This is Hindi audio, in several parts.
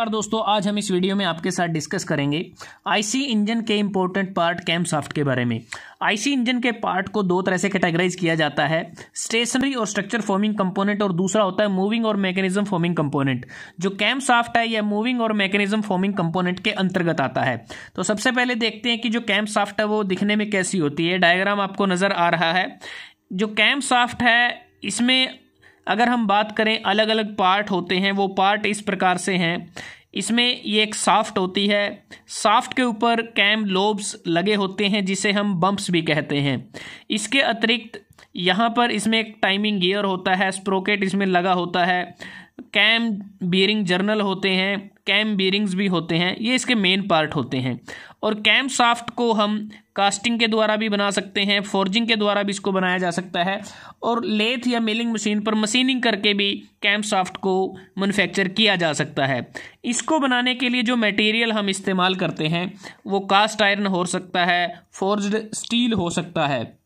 नमस्कार दोस्तों, आज हम इस वीडियो में आपके साथ डिस्कस करेंगे आईसी इंजन के इंपॉर्टेंट पार्ट कैम सॉफ्ट के बारे में। आईसी इंजन के पार्ट को दो तरह से कैटेगराइज किया जाता है स्टेशनरी और स्ट्रक्चर फॉर्मिंग कंपोनेंट और दूसरा होता है मूविंग और मैकेनिज्म फॉर्मिंग कंपोनेंट जो कैम सॉफ्ट है, यह मूविंग और मैकेनिज्म फॉर्मिंग कंपोनेंट के अंतर्गत आता है। तो सबसे पहले देखते हैं कि जो कैम सॉफ्ट है, वो दिखने में कैसी होती है। डायग्राम आपको नज़र आ रहा है। जो कैम सॉफ्ट है, इसमें अगर हम बात करें अलग अलग पार्ट होते हैं, वो पार्ट इस प्रकार से हैं। इसमें ये एक साफ्ट होती है। साफ्ट के ऊपर कैम लोब्स लगे होते हैं, जिसे हम बम्प्स भी कहते हैं। इसके अतिरिक्त यहाँ पर इसमें एक टाइमिंग गियर होता है, स्प्रोकेट इसमें लगा होता है। कैम बियरिंग जर्नल होते हैं, कैम बियरिंग्स भी होते हैं। ये इसके मेन पार्ट होते हैं। और कैम साफ्ट को हम कास्टिंग के द्वारा भी बना सकते हैं फोर्जिंग के द्वारा भी इसको बनाया जा सकता है। और लेथ या मिलिंग मशीन पर मशीनिंग करके भी कैम साफ्ट को मैनुफैक्चर किया जा सकता है। इसको बनाने के लिए जो मटेरियल हम इस्तेमाल करते हैं, वो कास्ट आयरन हो सकता है फोर्ज्ड स्टील हो सकता है।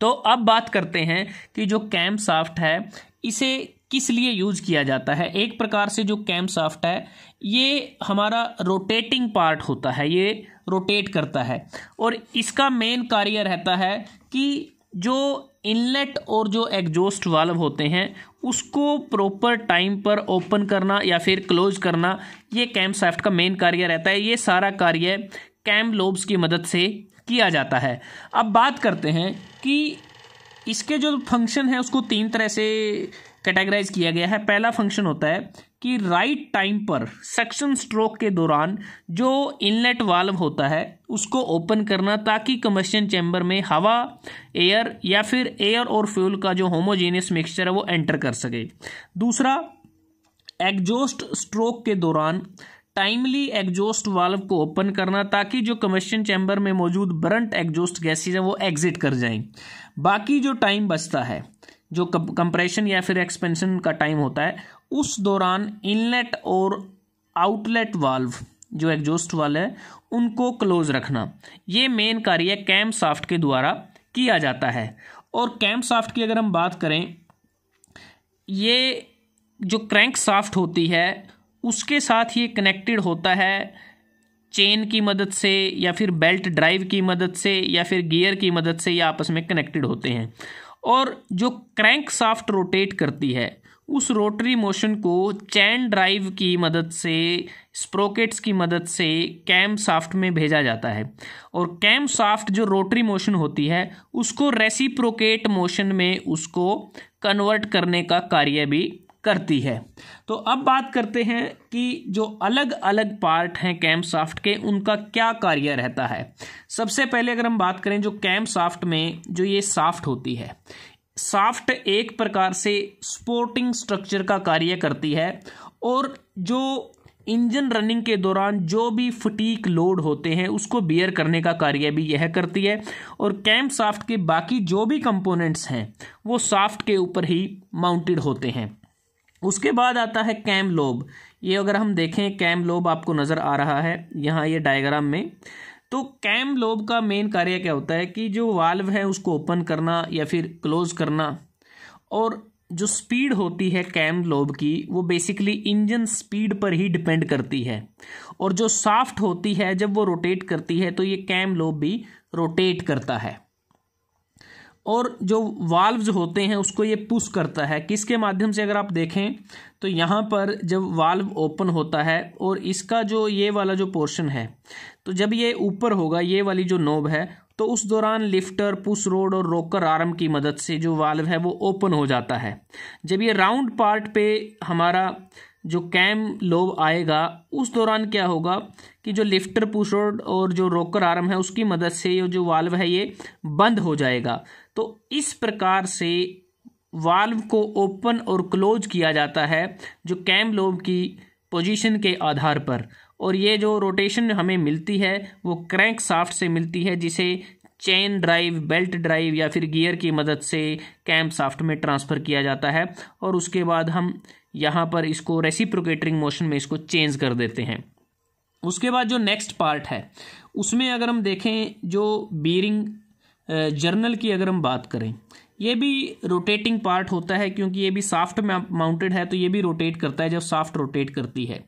तो अब बात करते हैं कि जो कैम साफ्ट है, इसे किस लिए यूज़ किया जाता है? एक प्रकार से जो कैम साफ्ट है, ये हमारा रोटेटिंग पार्ट होता है, ये रोटेट करता है। और इसका मेन कार्य रहता है कि जो इनलेट और जो एग्जॉस्ट वाल्व होते हैं, उसको प्रॉपर टाइम पर ओपन करना या फिर क्लोज करना, ये कैम साफ्ट का मेन कार्य रहता है। ये सारा कार्य कैम लोब्स की मदद से किया जाता है। अब बात करते हैं कि इसके जो फ़ंक्शन है, उसको तीन तरह से कैटेगराइज किया गया है। पहला फ़ंक्शन होता है कि राइट टाइम पर सक्शन स्ट्रोक के दौरान जो इनलेट वाल्व होता है, उसको ओपन करना ताकि कमर्शियन चैम्बर में हवा एयर या फिर एयर और फ्यूल का जो होमोजीनियस मिक्सचर है वो एंटर कर सके। दूसरा एग्जॉस्ट स्ट्रोक के दौरान टाइमली एग्जॉस्ट वाल्व को ओपन करना ताकि जो कमर्शियन चैम्बर में मौजूद ब्रंट एग्जॉस्ट गैसेज हैं वो एग्जिट कर जाएँ। बाकी जो टाइम बचता है जो कंप्रेशन या फिर एक्सपेंशन का टाइम होता है, उस दौरान इनलेट और आउटलेट वाल्व जो एग्जॉस्ट वाले हैं, उनको क्लोज रखना। ये मेन कार्य कैम साफ्ट के द्वारा किया जाता है। और कैम साफ्ट की अगर हम बात करें, ये जो क्रैंक साफ्ट होती है, उसके साथ ये कनेक्टेड होता है चेन की मदद से या फिर बेल्ट ड्राइव की मदद से या फिर गियर की मदद से ये आपस में कनेक्टेड होते हैं। और जो क्रैंक साफ्ट रोटेट करती है, उस रोटरी मोशन को चैन ड्राइव की मदद से स्प्रोकेट्स की मदद से कैम साफ्ट में भेजा जाता है। और कैम साफ्ट जो रोटरी मोशन होती है, उसको रेसिप्रोकेट मोशन में उसको कन्वर्ट करने का कार्य भी करती है। तो अब बात करते हैं कि जो अलग अलग पार्ट हैं कैम साफ्ट के, उनका क्या कार्य रहता है। सबसे पहले अगर हम बात करें जो कैम साफ्ट में जो ये साफ्ट होती है, साफ्ट एक प्रकार से स्पोर्टिंग स्ट्रक्चर का कार्य करती है और जो इंजन रनिंग के दौरान जो भी फटीक लोड होते हैं, उसको बियर करने का कार्य भी यह करती है। और कैम साफ्ट के बाकी जो भी कंपोनेंट्स हैं, वो साफ्ट के ऊपर ही माउंटेड होते हैं। उसके बाद आता है कैम लोब। ये अगर हम देखें, कैम लोब आपको नज़र आ रहा है यहाँ ये डायग्राम में। तो कैम लोब का मेन कार्य क्या होता है कि जो वाल्व है उसको ओपन करना या फिर क्लोज करना और जो स्पीड होती है कैम लोब की, वो बेसिकली इंजन स्पीड पर ही डिपेंड करती है। और जो साफ्ट होती है, जब वो रोटेट करती है तो ये कैम लोब भी रोटेट करता है। और जो वाल्व्स होते हैं, उसको ये पुश करता है। किसके माध्यम से अगर आप देखें तो यहाँ पर जब वाल्व ओपन होता है और इसका जो ये वाला जो पोर्शन है तो जब ये ऊपर होगा, ये वाली जो नोब है तो उस दौरान लिफ्टर पुश रोड और रोकर आर्म की मदद से जो वाल्व है, वो ओपन हो जाता है। जब ये राउंड पार्ट पे हमारा जो कैम लोब आएगा, उस दौरान क्या होगा कि जो लिफ्टर पुश रोड और जो रोकर आर्म है, उसकी मदद से ये जो वाल्व है, ये बंद हो जाएगा। तो इस प्रकार से वाल्व को ओपन और क्लोज किया जाता है, जो कैम लोब की पोजीशन के आधार पर। और ये जो रोटेशन हमें मिलती है, वो क्रैंक साफ्ट से मिलती है, जिसे चेन ड्राइव बेल्ट ड्राइव या फिर गियर की मदद से कैम साफ्ट में ट्रांसफ़र किया जाता है। और उसके बाद हम यहाँ पर इसको रेसिप्रोकेटरिंग मोशन में इसको चेंज कर देते हैं। उसके बाद जो नेक्स्ट पार्ट है, उसमें अगर हम देखें, जो बीरिंग जर्नल की अगर हम बात करें, ये भी रोटेटिंग पार्ट होता है क्योंकि ये भी साफ्ट माउंटेड है तो ये भी रोटेट करता है जब साफ्ट रोटेट करती है।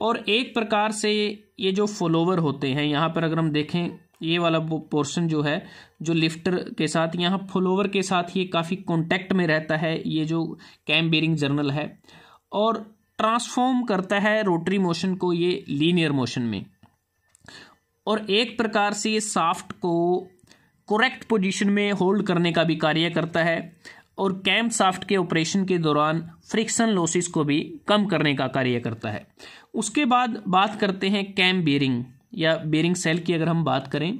और एक प्रकार से ये जो फॉलोवर होते हैं, यहाँ पर अगर हम देखें, ये वाला वो पोर्शन जो है, जो लिफ्टर के साथ, यहाँ फॉलोवर के साथ ये काफ़ी कॉन्टेक्ट में रहता है, ये जो कैम बेरिंग जर्नल है। और ट्रांसफॉर्म करता है रोटरी मोशन को ये लीनियर मोशन में। और एक प्रकार से ये साफ्ट को करेक्ट पोजीशन में होल्ड करने का भी कार्य करता है और कैम साफ्ट के ऑपरेशन के दौरान फ्रिक्शन लॉसेस को भी कम करने का कार्य करता है। उसके बाद बात करते हैं कैम बेरिंग या बेरिंग सेल की अगर हम बात करें,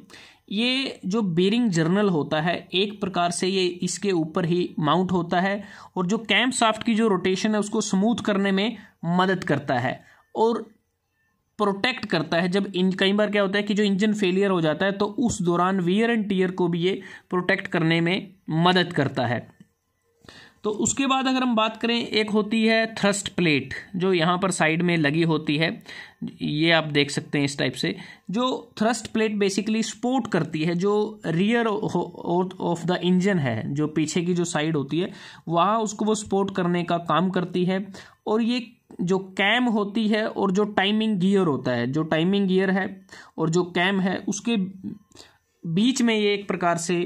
ये जो बेरिंग जर्नल होता है, एक प्रकार से ये इसके ऊपर ही माउंट होता है और जो कैम्प साफ्ट की जो रोटेशन है, उसको स्मूथ करने में मदद करता है। और प्रोटेक्ट करता है। जब इन, कई बार क्या होता है कि जो इंजन फेलियर हो जाता है तो उस दौरान वियर एंड टीयर को भी ये प्रोटेक्ट करने में मदद करता है। तो उसके बाद अगर हम बात करें, एक होती है थ्रस्ट प्लेट जो यहाँ पर साइड में लगी होती है। ये आप देख सकते हैं इस टाइप से। जो थ्रस्ट प्लेट बेसिकली सपोर्ट करती है, जो रियर ऑफ़ द इंजन है, जो पीछे की जो साइड होती है, वहाँ उसको वो सपोर्ट करने का काम करती है। और ये जो कैम होती है और जो टाइमिंग गियर होता है, जो टाइमिंग गियर है और जो कैम है, उसके बीच में ये एक प्रकार से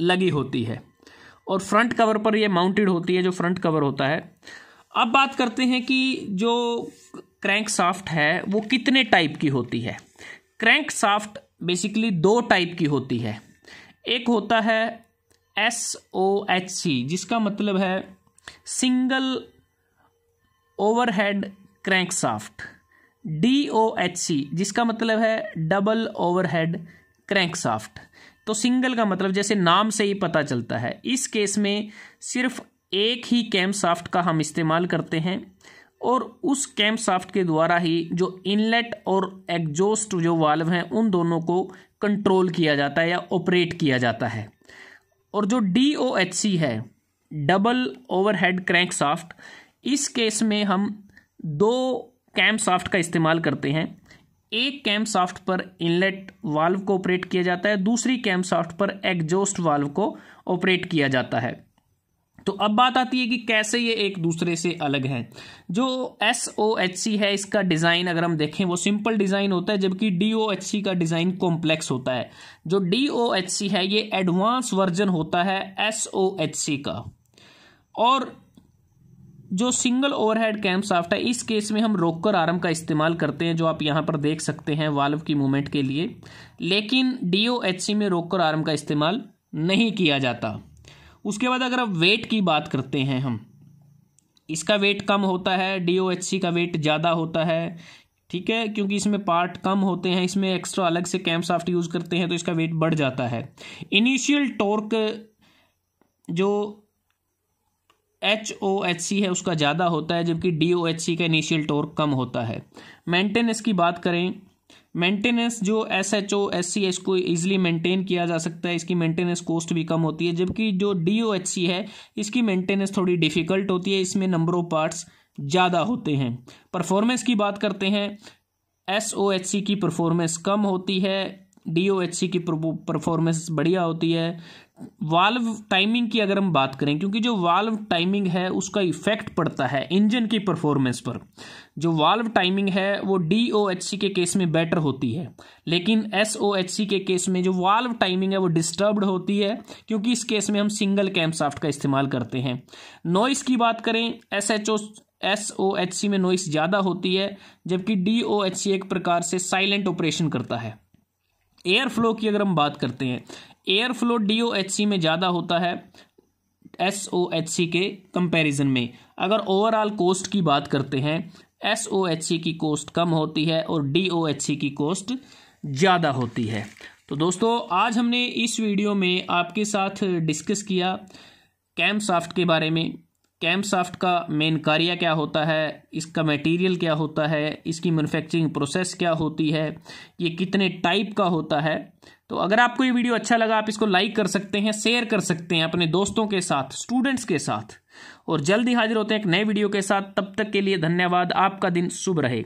लगी होती है और फ्रंट कवर पर ये माउंटेड होती है, जो फ्रंट कवर होता है। अब बात करते हैं कि जो क्रैंक साफ्ट है, वो कितने टाइप की होती है? क्रैंक साफ्ट बेसिकली दो टाइप की होती है। एक होता है एस ओ एच सी जिसका मतलब है single overhead crank shaft D O H C जिसका मतलब है डबल ओवरहेड क्रैंक साफ्ट तो सिंगल का मतलब जैसे नाम से ही पता चलता है। इस केस में सिर्फ़ एक ही कैम साफ्ट का हम इस्तेमाल करते हैं और उस कैम साफ्ट के द्वारा ही जो इनलेट और एग्जॉस्ट जो वाल्व हैं, उन दोनों को कंट्रोल किया जाता है या ऑपरेट किया जाता है। और जो डी ओ एच सी है, डबल ओवरहेड क्रैंक साफ्ट इस केस में हम दो कैम साफ्ट का इस्तेमाल करते हैं। एक कैम साफ्ट पर इनलेट वाल्व को ऑपरेट किया जाता है, दूसरी कैम साफ्ट पर एग्जॉस्ट वाल्व को ऑपरेट किया जाता है। तो अब बात आती है कि कैसे ये एक दूसरे से अलग है। जो एस ओ एच सी है, इसका डिज़ाइन अगर हम देखें, वो सिंपल डिज़ाइन होता है, जबकि डी ओ एच सी का डिज़ाइन कॉम्प्लेक्स होता है। जो डी ओ एच सी है, ये एडवांस वर्जन होता है एस ओ एच सी का। और जो सिंगल ओवरहेड कैम साफ्ट है, इस केस में हम रोकर आर्म का इस्तेमाल करते हैं, जो आप यहाँ पर देख सकते हैं वाल्व की मूवमेंट के लिए। लेकिन डीओएचसी में रोकर आर्म का इस्तेमाल नहीं किया जाता। उसके बाद अगर आप वेट की बात करते हैं हम, इसका वेट कम होता है डीओएचसी का वेट ज़्यादा होता है, ठीक है? क्योंकि इसमें पार्ट कम होते हैं, इसमें एक्स्ट्रा अलग से कैम साफ्ट यूज़ करते हैं तो इसका वेट बढ़ जाता है। इनिशियल टॉर्क जो एच ओ एच सी है, उसका ज़्यादा होता है, जबकि डी ओ एच सी का इनिशियल टॉर्क कम होता है। मेंटेनेंस की बात करें मेंटेनेंस जो S H O S C है, इसको ईजिली मेंटेन किया जा सकता है, इसकी मेंटेनेंस कॉस्ट भी कम होती है, जबकि जो डी ओ एच सी है, इसकी मेंटेनेंस थोड़ी डिफ़िकल्ट होती है, इसमें नंबर ऑफ़ पार्ट्स ज़्यादा होते हैं। परफॉर्मेंस की बात करते हैं एस ओ एच सी की परफॉर्मेंस कम होती है सी की परफॉर्मेंस बढ़िया होती है। वाल्व टाइमिंग की अगर हम बात करें, क्योंकि जो वाल्व टाइमिंग है, उसका इफ़ेक्ट पड़ता है इंजन की परफॉर्मेंस पर। जो वाल्व टाइमिंग है, वो डी ओ एच सी के केस में बेटर होती है। लेकिन एस ओ एच सी के केस में जो वाल्व टाइमिंग है, वो डिस्टर्ब्ड होती है, क्योंकि इस केस में हम सिंगल कैम साफ्ट का इस्तेमाल करते हैं। नॉइस की बात करें S H O S O H C में नॉइस ज़्यादा होती है, जबकि डी ओ एच सी एक प्रकार से साइलेंट ऑपरेशन करता है। एयर फ्लो की अगर हम बात करते हैं air flow D O H C में ज़्यादा होता है एस ओ एच सी के कंपैरिजन में। अगर ओवरऑल कोस्ट की बात करते हैं एस ओ एच सी की कोस्ट कम होती है और डी ओ एच सी की कोस्ट ज़्यादा होती है। तो दोस्तों, आज हमने इस वीडियो में आपके साथ डिस्कस किया कैम साफ्ट के बारे में। कैम साफ्ट का मेन कार्य क्या होता है? इसका मटेरियल क्या होता है? इसकी मैन्युफैक्चरिंग प्रोसेस क्या होती है? ये कितने टाइप का होता है? तो अगर आपको ये वीडियो अच्छा लगा, आप इसको लाइक कर सकते हैं शेयर कर सकते हैं अपने दोस्तों के साथ स्टूडेंट्स के साथ। और जल्दी हाजिर होते हैं एक नए वीडियो के साथ। तब तक के लिए धन्यवाद। आपका दिन शुभ रहे।